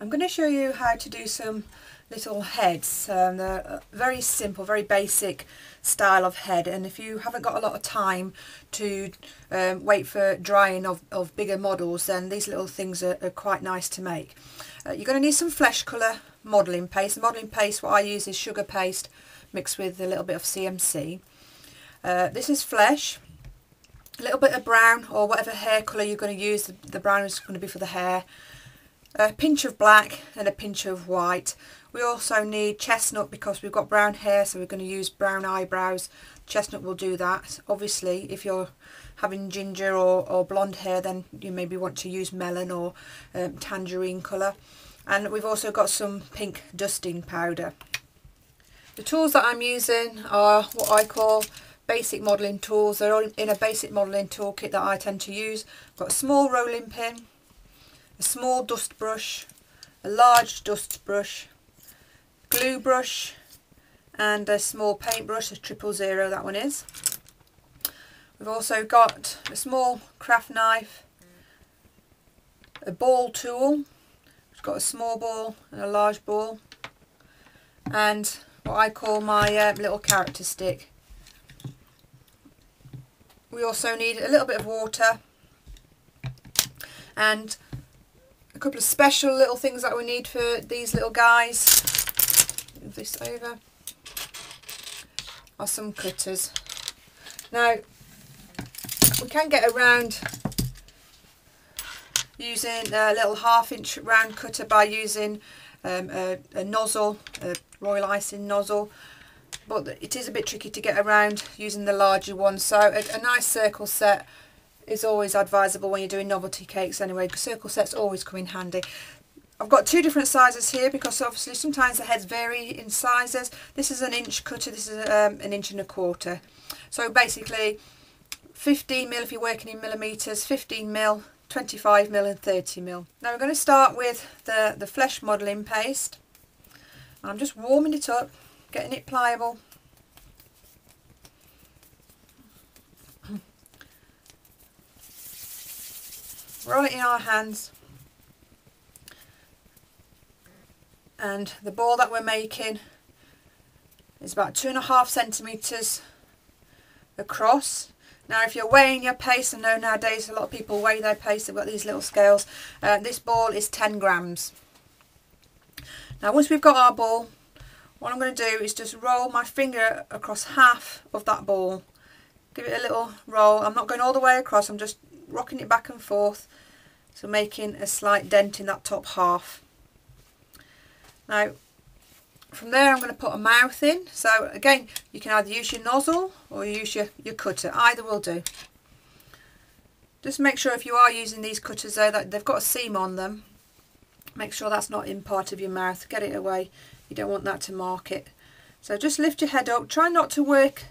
I'm going to show you how to do some little heads. Um, they're very simple, very basic style of head and if you haven't got a lot of time to um, wait for drying of, of bigger models then these little things are, are quite nice to make. Uh, you're going to need some flesh colour modelling paste. The modelling paste what I use is sugar paste mixed with a little bit of CMC. Uh, this is flesh, a little bit of brown or whatever hair colour you're going to use, the, the brown is going to be for the hair, a pinch of black and a pinch of white. We also need chestnut because we've got brown hair so we're going to use brown eyebrows. Chestnut will do that. Obviously if you're having ginger or, or blonde hair then you maybe want to use melon or um, tangerine colour. And we've also got some pink dusting powder. The tools that I'm using are what I call basic modelling tools. They're all in a basic modelling toolkit that I tend to use. I've got a small rolling pin, a small dust brush, a large dust brush, glue brush and a small paintbrush, a triple zero that one is. We've also got a small craft knife, a ball tool, it's got a small ball and a large ball and what I call my uh, little character stick. We also need a little bit of water and a couple of special little things that we need for these little guys. Move this over. Are some cutters. Now we can get around using a little half inch round cutter by using um, a, a, nozzle, a Royal Icing nozzle but it is a bit tricky to get around using the larger one so a, a nice circle set is always advisable when you're doing novelty cakes anyway circle sets always come in handy. I've got two different sizes here because obviously sometimes the heads vary in sizes. This is an inch cutter this is um, an inch and a quarter. So basically 15 mil if you're working in millimeters 15 mil 25 mil and 30 mil. Now we're going to start with the the flesh modeling paste. I'm just warming it up getting it pliable roll it in our hands and the ball that we're making is about two and a half centimetres across now if you're weighing your pace I know nowadays a lot of people weigh their pace they've got these little scales. Uh, this ball is 10 grams. Now once we've got our ball, what I'm going to do is just roll my finger across half of that ball. Give it a little roll. I'm not going all the way across, I'm just rocking it back and forth. So making a slight dent in that top half. Now from there I'm going to put a mouth in. So again, you can either use your nozzle or use your, your cutter. Either will do. Just make sure if you are using these cutters though that they've got a seam on them. Make sure that's not in part of your mouth. Get it away. You don't want that to mark it. So just lift your head up. Try not to work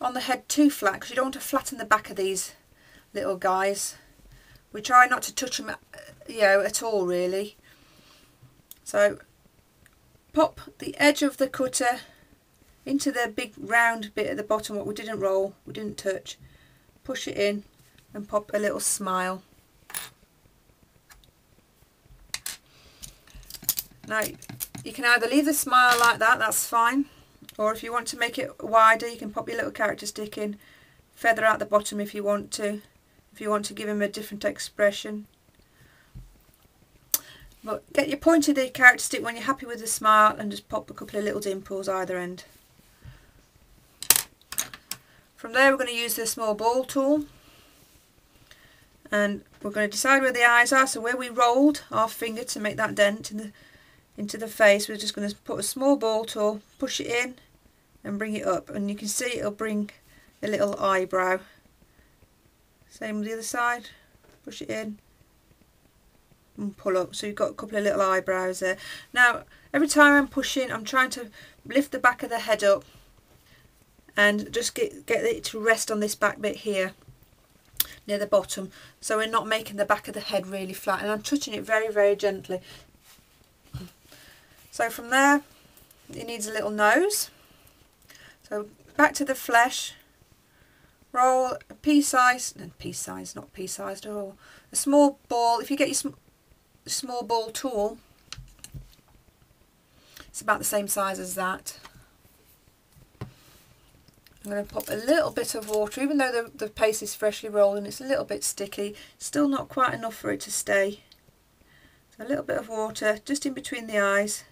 on the head too flat because you don't want to flatten the back of these little guys. We try not to touch them, uh, you know, at all really. So pop the edge of the cutter into the big round bit at the bottom what we didn't roll, we didn't touch. Push it in and pop a little smile. Now you can either leave the smile like that, that's fine, or if you want to make it wider you can pop your little character stick in, feather out the bottom if you want to, if you want to give him a different expression. But get your point of the character stick when you're happy with the smile and just pop a couple of little dimples either end. From there we're going to use the small ball tool and we're going to decide where the eyes are. So where we rolled our finger to make that dent in the, into the face, we're just going to put a small ball tool, push it in and bring it up and you can see it'll bring a little eyebrow. Same with the other side, push it in. And pull up. So you've got a couple of little eyebrows there. Now every time I'm pushing I'm trying to lift the back of the head up and just get, get it to rest on this back bit here near the bottom. So we're not making the back of the head really flat. And I'm touching it very very gently. So from there it needs a little nose. So back to the flesh roll a pea size and pea size not pea sized at all a small ball if you get your small ball tool it's about the same size as that. I'm going to pop a little bit of water, even though the, the paste is freshly rolled and it's a little bit sticky, still not quite enough for it to stay. So a little bit of water just in between the eyes.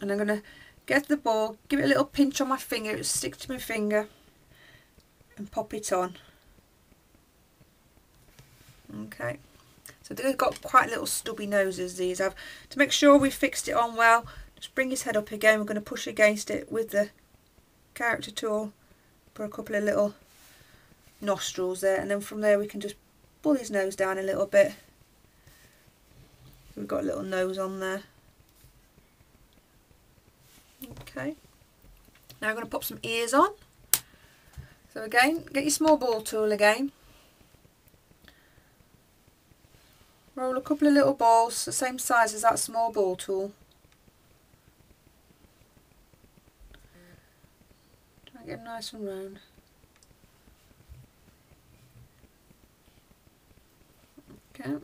And I'm going to get the ball, give it a little pinch on my finger, it'll stick to my finger and pop it on. Okay, so they've got quite little stubby noses these have. To make sure we've fixed it on well, just bring his head up again, we're going to push against it with the character tool, put a couple of little nostrils there and then from there we can just pull his nose down a little bit. We've got a little nose on there. Okay. Now I'm going to pop some ears on. So again, get your small ball tool again. Roll a couple of little balls, the same size as that small ball tool. Try and get nice and round. Okay. Not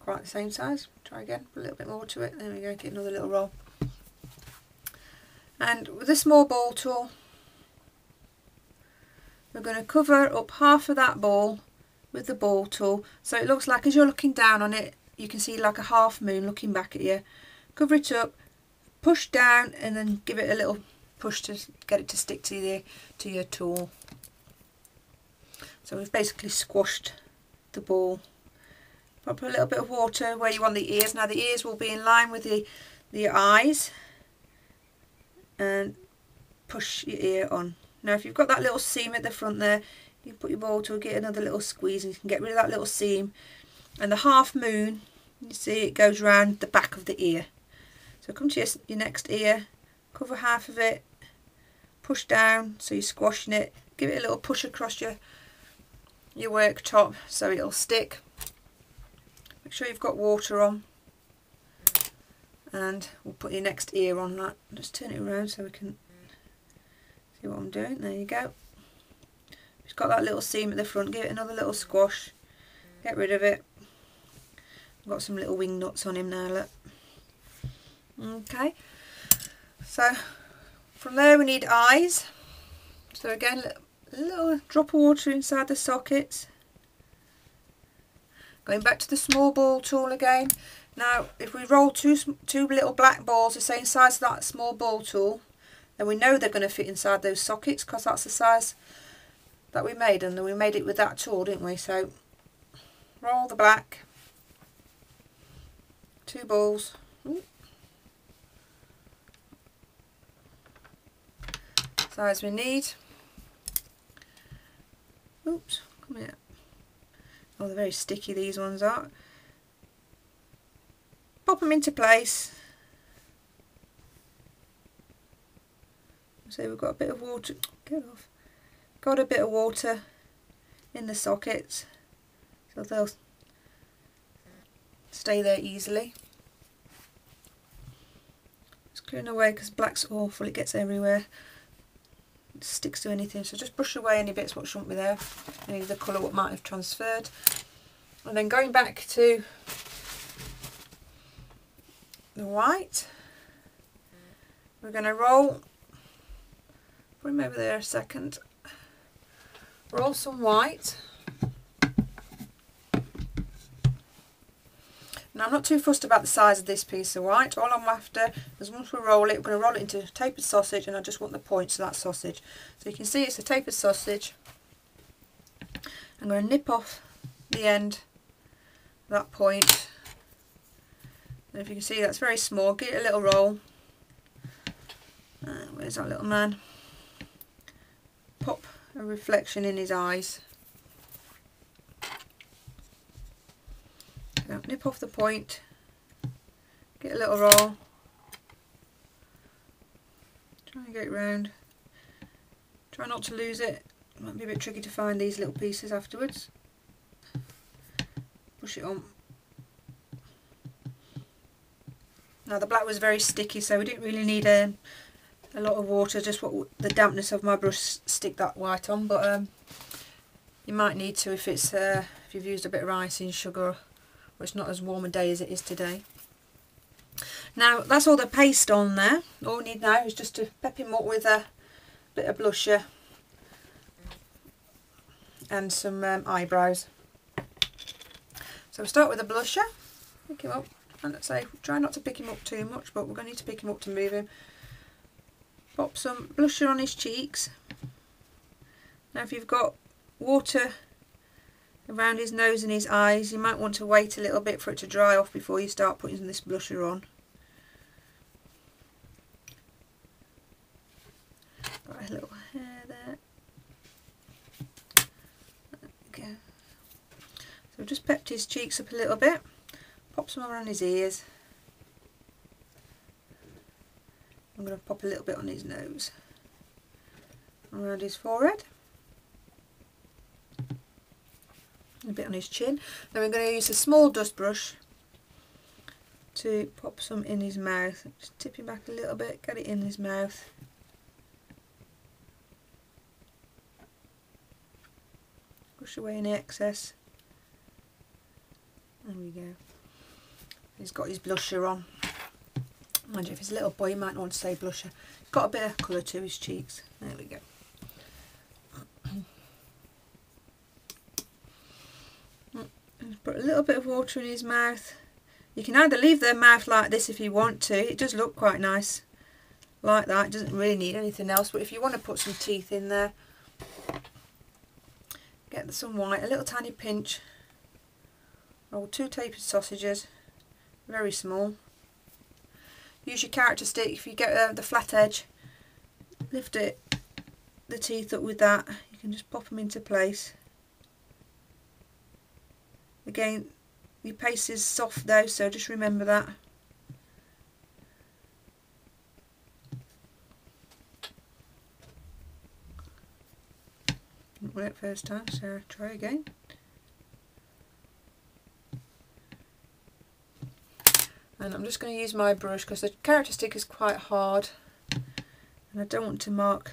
quite the same size. Try again, put a little bit more to it. There we go, get another little roll. And with a small ball tool, we're going to cover up half of that ball with the ball tool. So it looks like as you're looking down on it you can see like a half moon looking back at you. Cover it up push down and then give it a little push to get it to stick to the to your tool. So we've basically squashed the ball. Put a little bit of water where you want the ears. Now the ears will be in line with the the eyes. And push your ear on now if you've got that little seam at the front there, you put your ball to get another little squeeze and you can get rid of that little seam. And the half moon, you see it goes round the back of the ear. So come to your, your next ear, cover half of it, push down so you're squashing it, give it a little push across your your worktop so it'll stick. Make sure you've got water on and we'll put your next ear on that. Just turn it around so we can See what I'm doing? There you go. It's got that little seam at the front. Give it another little squash. Get rid of it. Got some little wing nuts on him now, look. Okay. So, from there we need eyes. So again, a little drop of water inside the sockets. Going back to the small ball tool again. Now, if we roll two, two little black balls the same size as that small ball tool, then we know they're going to fit inside those sockets because that's the size that we made and then we made it with that tool didn't we? So roll the black two balls. Ooh. size we need. Oops come here. Oh they're very sticky these ones are. Pop them into place So we've got a bit of water, get off, got a bit of water in the sockets so they'll stay there easily. Just clearing away because black's awful, it gets everywhere. It sticks to anything, so just brush away any bits what shouldn't be there, any of the colour what might have transferred. And then going back to the white, we're going to roll Him over there a second. Roll some white. Now I'm not too fussed about the size of this piece of white. All I'm after is once we roll it, we're going to roll it into tapered sausage and I just want the points of that sausage. So you can see it's a tapered sausage. I'm going to nip off the end that point. And if you can see that's very small, give it a little roll. Uh, where's that little man? Pop a reflection in his eyes. Now nip off the point, get a little roll, try and get it round. Try not to lose it, it might be a bit tricky to find these little pieces afterwards. Push it on. Now the black was very sticky so we didn't really need a a lot of water, just what the dampness of my brush stick that white on, but um, you might need to if it's uh, if you've used a bit of icing sugar or it's not as warm a day as it is today. Now that's all the paste on there. All we need now is just to pep him up with a bit of blusher and some um, eyebrows. So we'll start with a blusher. Pick him up. And let's say try not to pick him up too much, but we're going to need to pick him up to move him. Pop some blusher on his cheeks. Now if you've got water around his nose and his eyes, you might want to wait a little bit for it to dry off before you start putting this blusher on. Got a little hair there. There go. So I've just pepped his cheeks up a little bit. Pop some around his ears. I'm going to pop a little bit on his nose. Around his forehead. A bit on his chin. Then we're going to use a small dust brush to pop some in his mouth. Just tip him back a little bit, get it in his mouth. Brush away any excess. There we go. He's got his blusher on. Mind you, if he's a little boy, you might not want to say blusher. Got a bit of colour to his cheeks. There we go. Put a little bit of water in his mouth. You can either leave their mouth like this if you want to. It does look quite nice like that. It doesn't really need anything else. But if you want to put some teeth in there, get some white, a little tiny pinch. Roll two tapered sausages, very small. Use your character stick if you get uh, the flat edge. Lift it, the teeth up with that. You can just pop them into place. Again, your paste is soft though, so just remember that. Didn't work first time, so try again. And I'm just going to use my brush because the character stick is quite hard and I don't want to mark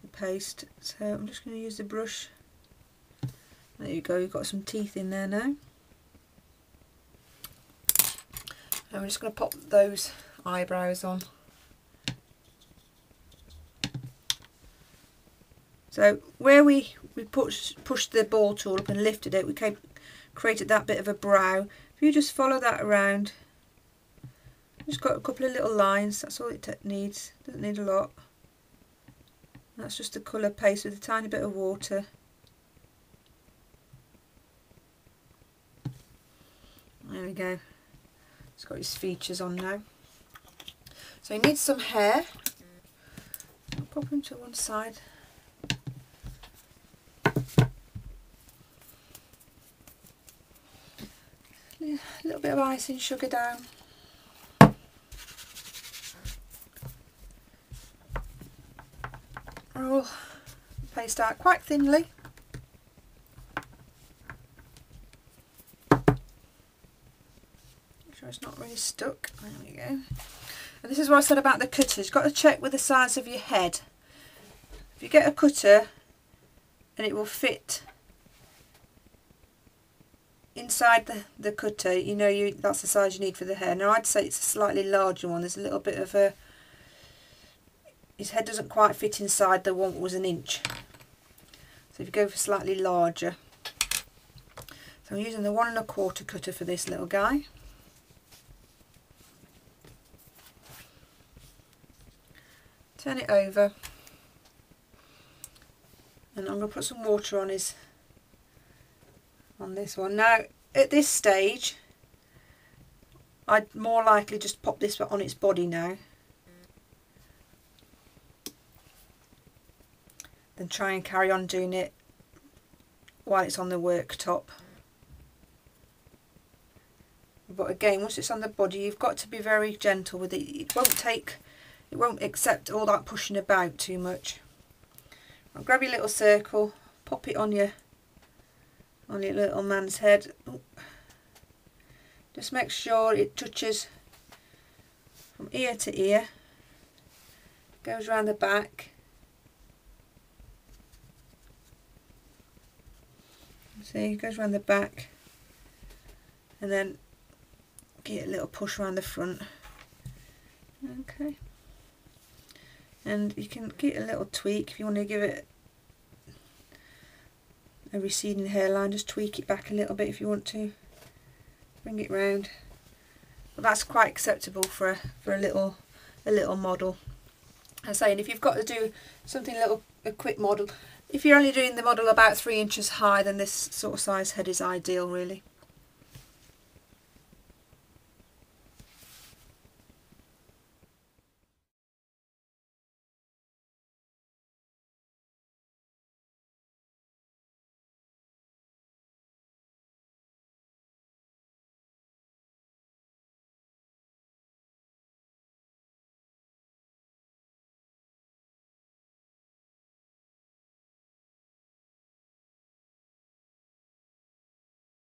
the paste so I'm just going to use the brush there you go, you've got some teeth in there now. And we're just going to pop those eyebrows on. So where we, we push, pushed the ball tool up and lifted it, we came, created that bit of a brow. You just follow that around, just got a couple of little lines, that's all it needs, doesn't need a lot. That's just a colour paste with a tiny bit of water. There we go. It's got his features on now. So he needs some hair. I'll pop him to one side. A little bit of icing sugar down. Paste out quite thinly. Make sure it's not really stuck. There we go. And this is what I said about the cutter. You've got to check with the size of your head. If you get a cutter and it will fit inside the, the cutter, you know you that's the size you need for the hair. Now I'd say it's a slightly larger one. There's a little bit of a... His head doesn't quite fit inside the one that was an inch. So if you go for slightly larger. So I'm using the one and a quarter cutter for this little guy. turn it over and I'm going to put some water on his on this one. Now at this stage I'd more likely just pop this on its body now than try and carry on doing it while it's on the worktop but again once it's on the body you've got to be very gentle with it. It won't take it won't accept all that pushing about too much. I'll grab your little circle, pop it on your on your little man's head. Just make sure it touches from ear to ear. Goes around the back. See, goes around the back and then get a little push around the front. Okay. And you can get a little tweak if you want to give it a receding hairline, just tweak it back a little bit if you want to. Bring it round. But that's quite acceptable for a, for a little a little model. I'm saying if you've got to do something a little a quick model, if you're only doing the model about three inches high, then this sort of size head is ideal really.